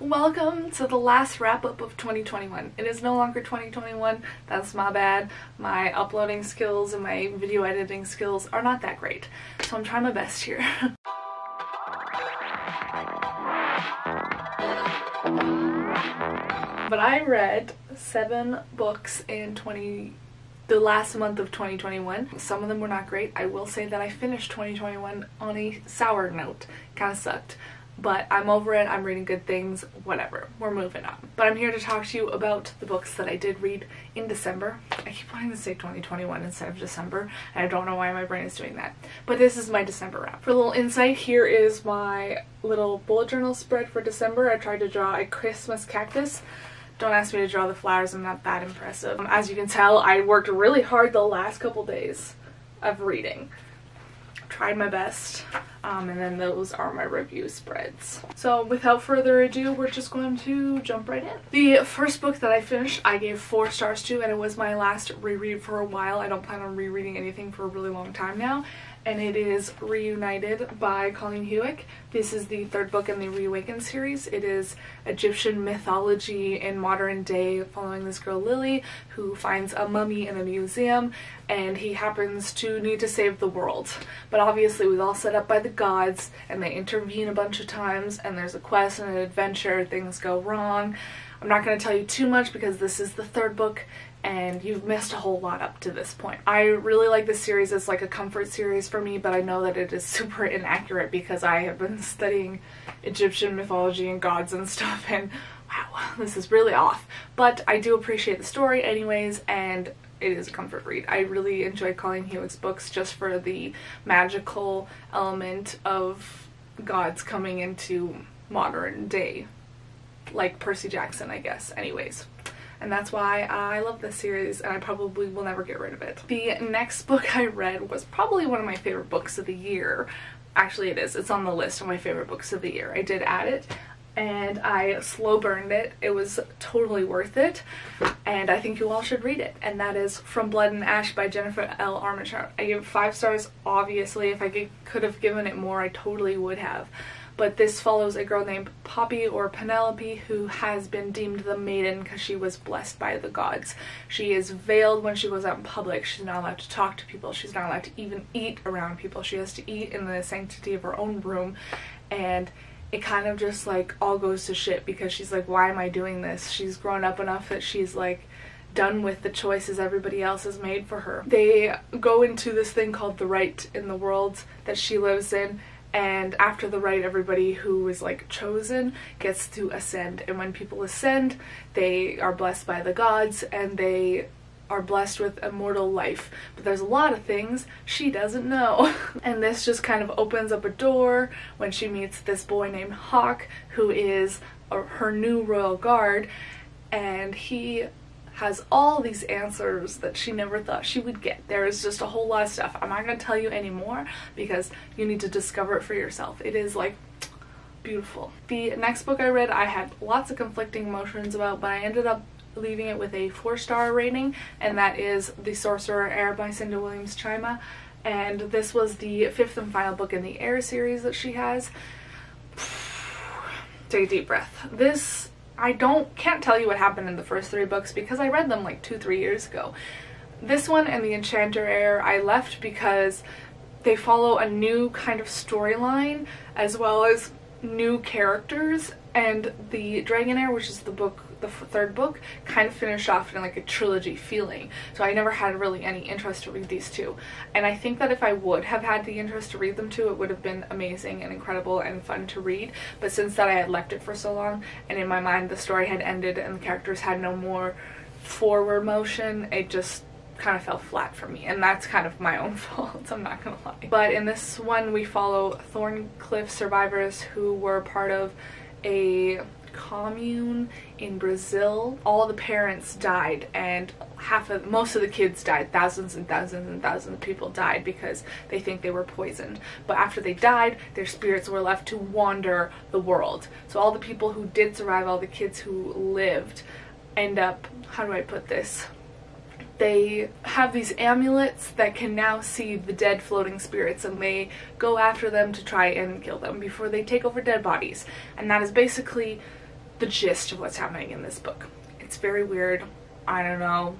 Welcome to the last wrap up of 2021. It is no longer 2021, that's my bad. My uploading skills and my video editing skills are not that great, so I'm trying my best here. but I read seven books in 20 the last month of 2021. Some of them were not great. I will say that I finished 2021 on a sour note. Kind of sucked but I'm over it, I'm reading good things, whatever, we're moving on. But I'm here to talk to you about the books that I did read in December. I keep wanting to say 2021 instead of December, and I don't know why my brain is doing that. But this is my December wrap. For a little insight, here is my little bullet journal spread for December. I tried to draw a Christmas cactus. Don't ask me to draw the flowers, I'm not that impressive. As you can tell, I worked really hard the last couple days of reading tried my best. Um, and then those are my review spreads. So without further ado, we're just going to jump right in. The first book that I finished, I gave four stars to, and it was my last reread for a while. I don't plan on rereading anything for a really long time now and it is Reunited by Colleen Houck. This is the third book in the Reawaken series. It is Egyptian mythology in modern day following this girl Lily who finds a mummy in a museum and he happens to need to save the world. But obviously it was all set up by the gods and they intervene a bunch of times and there's a quest and an adventure, things go wrong. I'm not going to tell you too much because this is the third book and you've missed a whole lot up to this point. I really like this series. It's like a comfort series for me, but I know that it is super inaccurate because I have been studying Egyptian mythology and gods and stuff and wow, this is really off. But I do appreciate the story anyways and it is a comfort read. I really enjoy Colleen Houck's books just for the magical element of gods coming into modern day like Percy Jackson I guess anyways and that's why I love this series and I probably will never get rid of it. The next book I read was probably one of my favorite books of the year. Actually it is, it's on the list of my favorite books of the year. I did add it and I slow burned it. It was totally worth it and I think you all should read it and that is From Blood and Ash by Jennifer L. Armentrout. I give five stars obviously. If I could have given it more I totally would have but this follows a girl named Poppy or Penelope who has been deemed the maiden because she was blessed by the gods. She is veiled when she goes out in public. She's not allowed to talk to people. She's not allowed to even eat around people. She has to eat in the sanctity of her own room and it kind of just like all goes to shit because she's like why am I doing this? She's grown up enough that she's like done with the choices everybody else has made for her. They go into this thing called the rite in the world that she lives in and after the rite everybody who is like chosen gets to ascend and when people ascend they are blessed by the gods and they are blessed with immortal life but there's a lot of things she doesn't know and this just kind of opens up a door when she meets this boy named Hawk who is a, her new royal guard and he has all these answers that she never thought she would get. There is just a whole lot of stuff. I'm not going to tell you anymore because you need to discover it for yourself. It is like beautiful. The next book I read I had lots of conflicting emotions about but I ended up leaving it with a four star rating and that is The Sorcerer Heir by Cinda Williams Chima and this was the fifth and final book in the Heir series that she has. Take a deep breath. This I don't can't tell you what happened in the first three books because I read them like two three years ago. This one and the Enchanter Heir I left because they follow a new kind of storyline as well as new characters and the Dragon Heir which is the book the third book kind of finished off in like a trilogy feeling. So I never had really any interest to read these two. And I think that if I would have had the interest to read them too it would have been amazing and incredible and fun to read. But since that I had left it for so long and in my mind the story had ended and the characters had no more forward motion it just kind of fell flat for me. And that's kind of my own fault I'm not gonna lie. But in this one we follow Thorn Hill survivors who were part of a commune in Brazil. All the parents died and half of most of the kids died. Thousands and thousands and thousands of people died because they think they were poisoned. But after they died, their spirits were left to wander the world. So all the people who did survive, all the kids who lived, end up, how do I put this? they have these amulets that can now see the dead floating spirits and they go after them to try and kill them before they take over dead bodies and that is basically the gist of what's happening in this book. It's very weird. I don't know.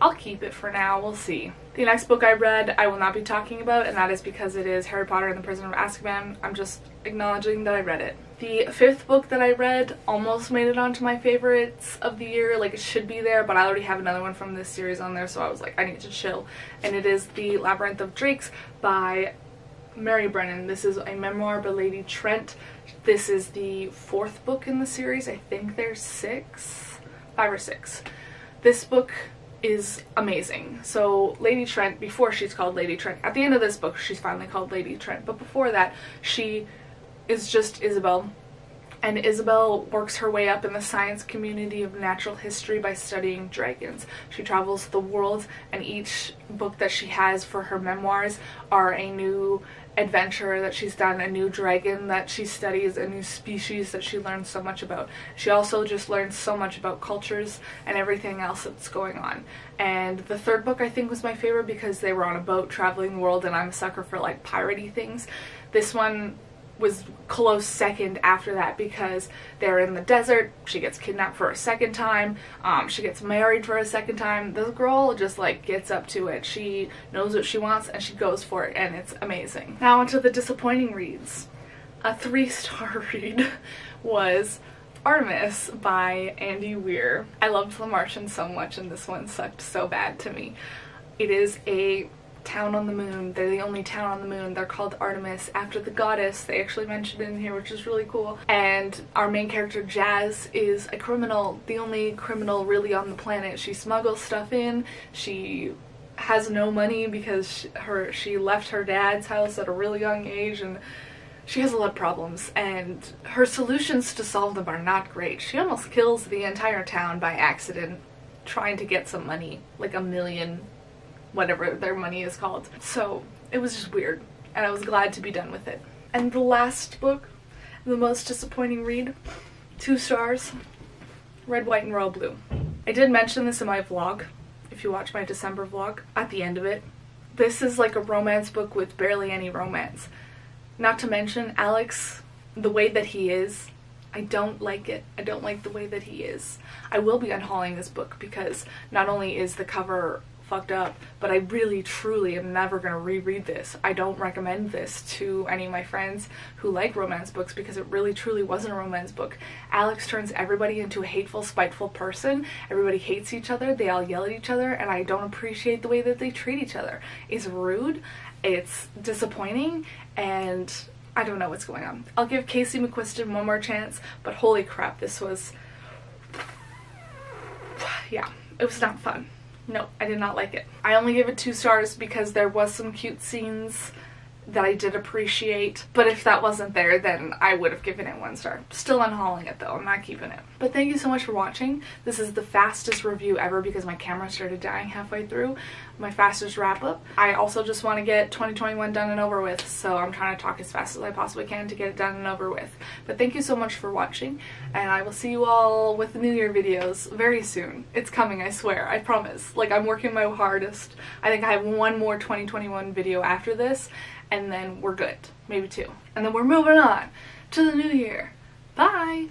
I'll keep it for now. We'll see. The next book I read I will not be talking about and that is because it is Harry Potter and the Prisoner of Azkaban. I'm just acknowledging that I read it. The fifth book that I read almost made it onto my favorites of the year. Like it should be there but I already have another one from this series on there so I was like I need to chill. And it is The Labyrinth of Drakes by Mary Brennan. This is a memoir by Lady Trent. This is the fourth book in the series. I think there's six, five or six. This book is amazing. So Lady Trent, before she's called Lady Trent, at the end of this book she's finally called Lady Trent, but before that she is just Isabel. And Isabel works her way up in the science community of natural history by studying dragons. She travels the world and each book that she has for her memoirs are a new adventure that she's done, a new dragon that she studies, a new species that she learns so much about. She also just learns so much about cultures and everything else that's going on. And the third book I think was my favorite because they were on a boat traveling the world and I'm a sucker for like piratey things. This one was close second after that because they're in the desert. She gets kidnapped for a second time. Um, she gets married for a second time. This girl just like gets up to it. She knows what she wants and she goes for it and it's amazing. Now onto the disappointing reads. A three star read was Artemis by Andy Weir. I loved The Martian so much and this one sucked so bad to me. It is a town on the moon. They're the only town on the moon. They're called Artemis after the goddess. They actually mentioned it in here, which is really cool. And our main character, Jazz, is a criminal, the only criminal really on the planet. She smuggles stuff in. She has no money because she, her she left her dad's house at a really young age and she has a lot of problems and her solutions to solve them are not great. She almost kills the entire town by accident trying to get some money, like a million whatever their money is called. So it was just weird and I was glad to be done with it. And the last book, the most disappointing read, two stars, Red, White, and Royal Blue. I did mention this in my vlog, if you watch my December vlog, at the end of it. This is like a romance book with barely any romance. Not to mention Alex, the way that he is, I don't like it. I don't like the way that he is. I will be unhauling this book because not only is the cover fucked up, but I really truly am never to reread this. I don't recommend this to any of my friends who like romance books because it really truly wasn't a romance book. Alex turns everybody into a hateful, spiteful person. Everybody hates each other, they all yell at each other, and I don't appreciate the way that they treat each other. It's rude, it's disappointing, and I don't know what's going on. I'll give Casey McQuiston one more chance, but holy crap, this was... yeah, it was not fun. No, I did not like it. I only gave it two stars because there was some cute scenes that I did appreciate. But if that wasn't there, then I would have given it one star. Still unhauling it though, I'm not keeping it. But thank you so much for watching. This is the fastest review ever because my camera started dying halfway through. My fastest wrap up. I also just want to get 2021 done and over with, so I'm trying to talk as fast as I possibly can to get it done and over with. But thank you so much for watching, and I will see you all with the New Year videos very soon. It's coming, I swear, I promise. Like, I'm working my hardest. I think I have one more 2021 video after this, and then we're good. Maybe two. And then we're moving on to the new year. Bye!